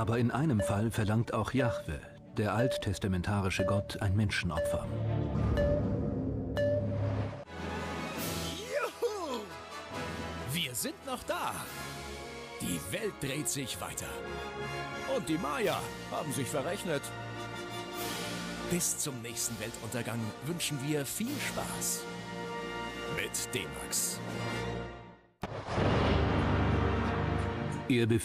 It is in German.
Aber in einem Fall verlangt auch Jahwe, der alttestamentarische Gott, ein Menschenopfer. Juhu! Wir sind noch da. Die Welt dreht sich weiter. Und die Maya haben sich verrechnet. Bis zum nächsten Weltuntergang wünschen wir viel Spaß. Mit D-Max. Ihr befiehlt